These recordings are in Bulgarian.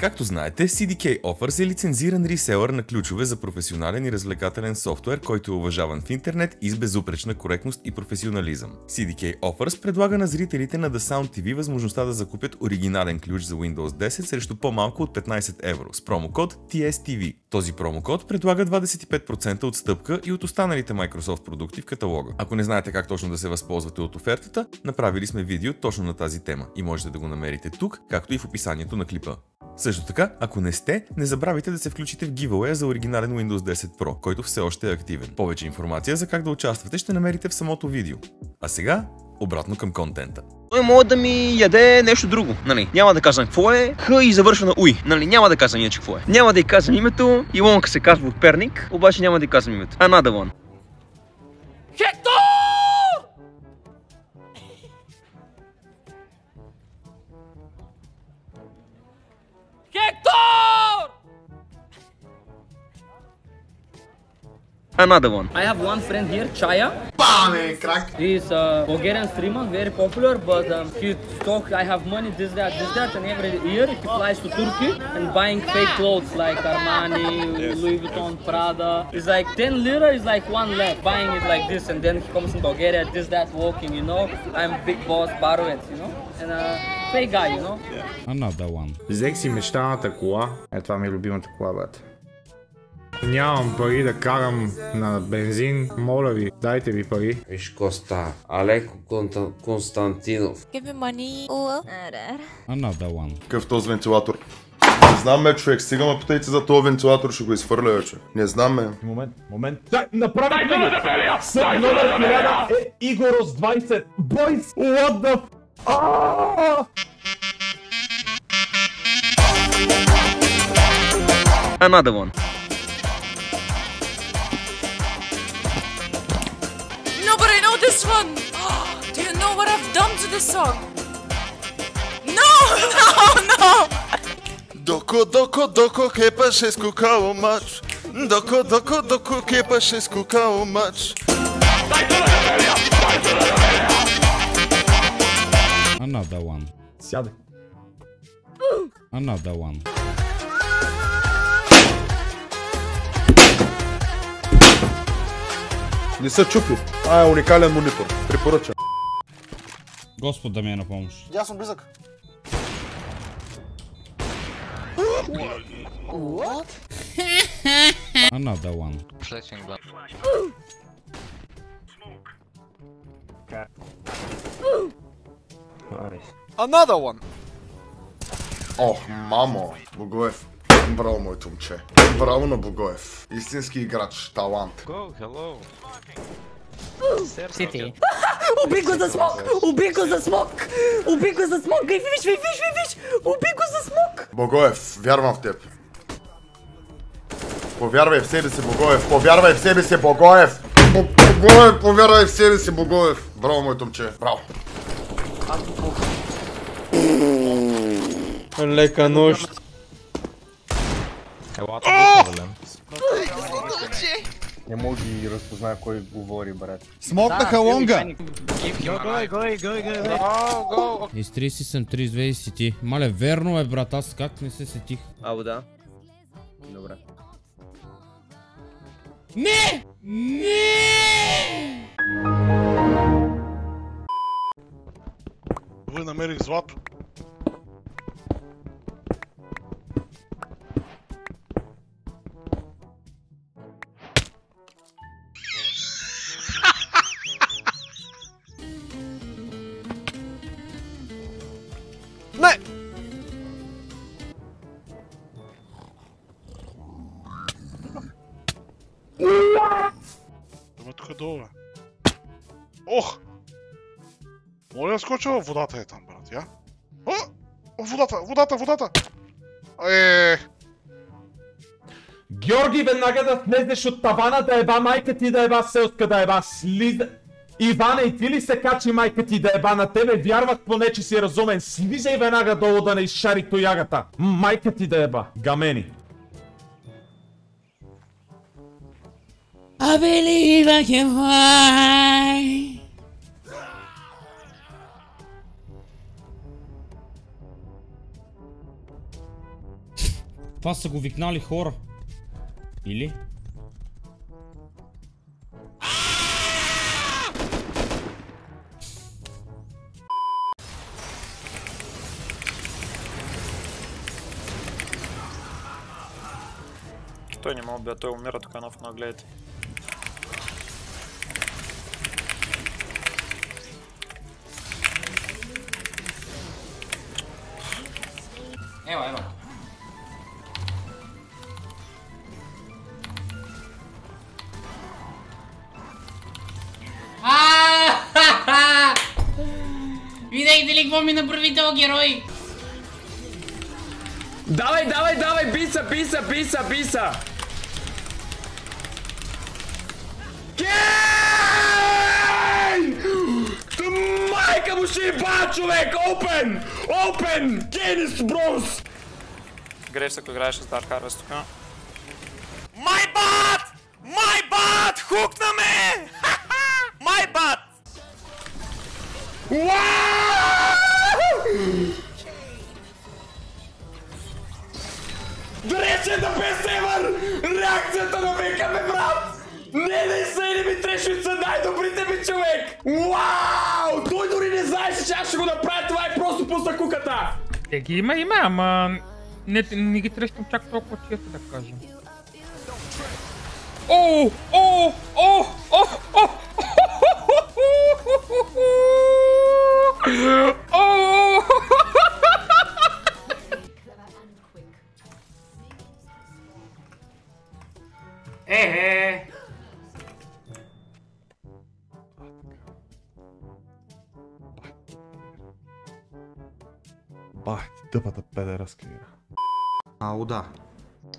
Както знаете, CDK Offers е лицензиран реселър на ключове за професионален и развлекателен софтуер, който е уважаван в интернет и с безупречна коректност и професионализъм. CDK Offers предлага на зрителите на The Sound TV възможността да закупят оригинален ключ за Windows 10 срещу по-малко от 15 евро с промокод TSTV. Този промокод предлага 25% отстъпка и от останалите Microsoft продукти в каталога. Ако не знаете как точно да се възползвате от офертата, направили сме видео точно на тази тема и можете да го намерите тук, както и в описанието на клипа. Също така, ако не сте, не забравяйте да се включите в giveaway за оригинален Windows 10 Pro, който все още е активен. Повече информация за как да участвате ще намерите в самото видео. А сега, обратно към контента. Той може да ми яде нещо друго, нали? Няма да казвам какво е, Х и завършва на Уй, нали? Няма да казвам иначе какво е. Няма да й казвам името, Илонка се казва от Перник, обаче няма да й казвам името. Another one. Another one. I have one friend here, Chaya. Bane, crack. He's a Bulgarian streamer, very popular, but um, he talk, I have money, this, that, this, that, and every year he flies to Turkey and buying fake clothes like Armani, Louis Vuitton, Prada. It's like 10 lira is like one left, buying it like this, and then he comes in Bulgaria, this, that, walking, you know. I'm big boss, Barovets, you know. And uh, fake guy, you know. Another one. Взех си мечтаната кола. Е, това ми е любимата кола, брат. Нямам пари да карам на бензин. Моля ви, дайте ви пари. Виж Коста, Алеко Конта- Константинов. Give me money. Another one. Какъв този вентилатор? Не знам ме, човек. Стига ме питайте за този вентилатор, ще го изхвърля, вече. Не знам ме. Момент, момент. Да, направихме го! Съд номер 1000 е Игорос 20. Бойс, what the... Ah! Another one. this one! Do you know what I've done to this song? No, no, no! Доко, доко, доко, кепаше скукало мач. Доко, доко, доко, кепаше скукало мач. Another one. Сядай. Another one. Не са чупи. А, е уникален монитор. Препоръчам. Господ да ми е на помощ. Я съм близък. Another one. Another one. Ох, мамо. Богоев. Браво, моето момче. Браво на Богоев. Истински играч. Талант. City. Уби го за смок! Уби го за смок! Уби го за смок! Виж, виж, виж! Уби го за смок! Богоев, вярвам в теб. Повярвай в себе си, Богоев. Повярвай в себе си, Богоев. Бо- Богоев, повярвай в себе си, Богоев. Браво, моето момче. Браво. Лека нощ. Не мога да разпозная кой говори, брат. Смокнаха лонга! Изтриси съм 32 сети. Мале, верно е, брат, аз как не се сетих? Ало да. Добре. Не! Не! Вы намерих злато. Долу. Ох! Моля скоча водата е там, брат, я. О! О, водата, водата, водата! Е, Георги веднага да слезеш от тавана да еба майка ти да еба селска да еба слиза. Ивана и ти ли се качи майка ти да еба на тебе? Вярват поне, че си разумен. Слизай веднага долу да не изшари тоягата. Майка ти да еба. Гамени. I believe I can fly. Това са го викнали хора. Или? Той не мога да той умира тук на фона, Видяхте ли какво ми направи този герой? Давай, давай, давай, биса, биса, биса, биса! Кейн! Та майка му ще еба, човек! Опен! Опен! Генис Бронс! Греш, ако играеш с Dark Harvest тук. Май бат! Май бат! Хукна ме! Май бат! Дрече Не, не са или ми трешвит са най-добрите ми човек! Вау! Той дори не знаеше, че аз ще го направя това и просто пусна куката! Те ги има, има, ама не, не ги срещам чак толкова често да кажем. О, о, о, о, о, Бах ти тъпата педераска игра. Ало, да.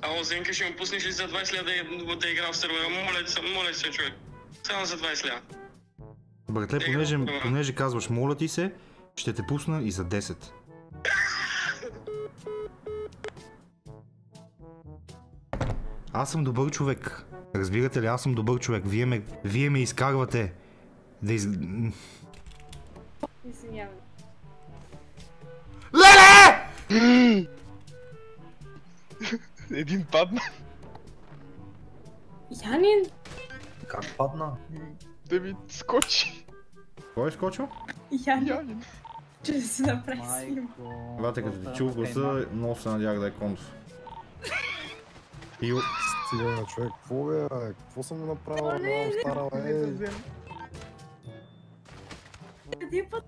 Ало, Зенка, ще му пуснеш ли за 20 ля да, да игра в сервера? Моля се, моля се, човек. Само за 20 ля. Братле, понеже, понеже казваш моля ти се, ще те пусна и за 10. Аз съм добър човек. Разбирате ли, аз съм добър човек. Вие ме, вие ме изкарвате. Да из... Извинявай. Един падна. Янин? Как падна? Да ми скочи. Кой е скочил? Янин. Че да си направи снимка. Брате, като ти чух гласа, много се надях да е конус. И... Стига на човек, какво бе, бе? Какво съм направил? Не, Много не. стара, ей. Един път.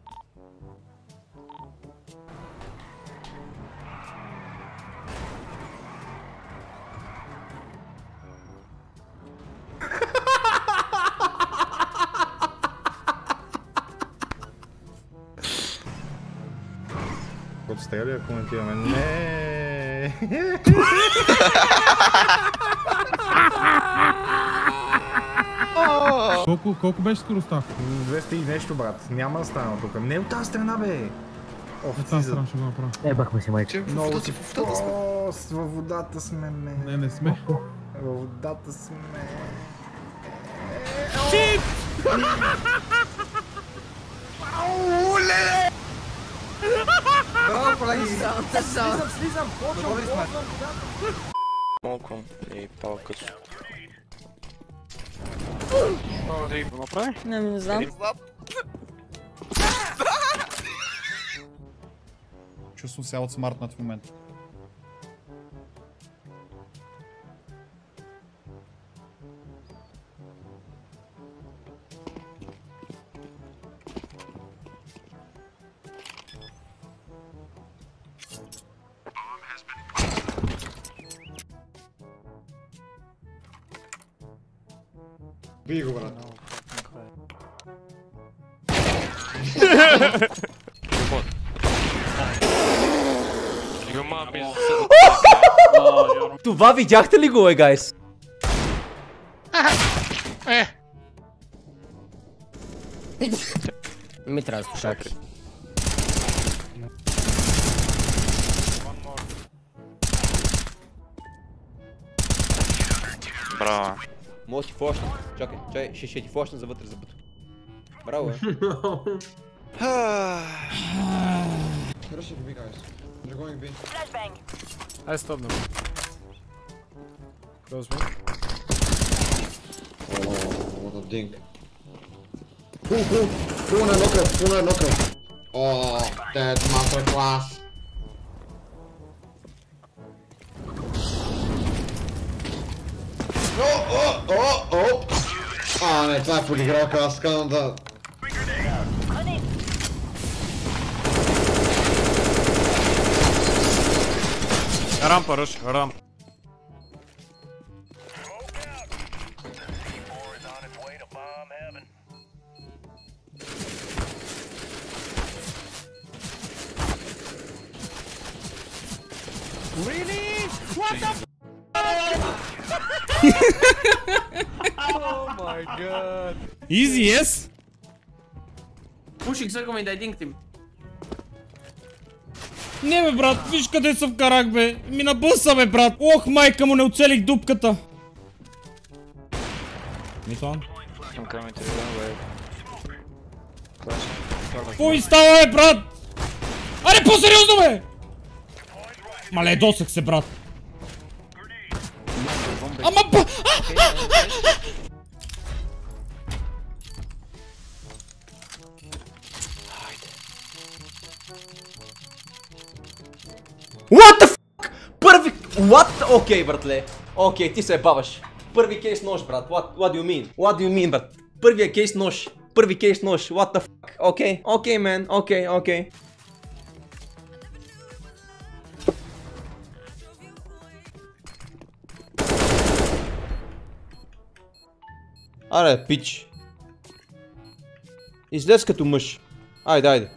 Който стреля да коментираме. Не. Колко, колко беше скоростта? 200 и нещо, брат. Няма да стана тук. Не от тази страна, бе. Ох, От тази страна ще го направя. Ебахме си, майче. Много си в водата сме. Във водата сме, ме. Не, не сме. Във водата сме. Браво, колеги! Слизам, слизам! Договори сме. Малко и пал късо. Да го направи? Не, не знам. Чувствам се аутсмартнат в момента. Бий го, брат. Това видяхте ли го, е, гайс? Е! Ми трябва да слушаки. Браво. Може ти флошна. Чакай, чакай, ще, ще ти флошна за вътре за буто. Браво, е. Rushing B, guys. They're going B. Ай, стоп, Close me. Oh, what a dink. Cool, cool. Corner knocker, corner knocker. Oh, that masterclass. Oh, oh, oh, oh. А, не, това е подигравка, аз казвам да... Рампа, Ръш, рампа. Really? What the f- Oh my god. Easy, yes? Pushing circle me, I him. Не бе, брат, виж къде се вкарах, бе. Ми набъса, бе, брат. Ох, майка му, не оцелих дупката. Flash. Какво ми става, бе, брат? Аре, по-сериозно, бе! Мале, досък се, брат. Ама ба... What the fuck? Първи... What? Окей, братле. Окей, ти се баваш. Първи кейс нож, брат. What, what do you mean? What do you mean, брат? Първия кейс нож. Първи кейс нож. What the fuck? Окей. Окей, мен. Окей, окей. Аре, пич. Излез като мъж. Айде, айде.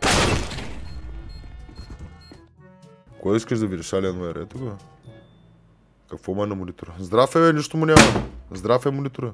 Кой искаш да видиш? Алиан Вайер, ето го. Какво му е на монитора? Здрав нищо му няма. Здрав е монитора.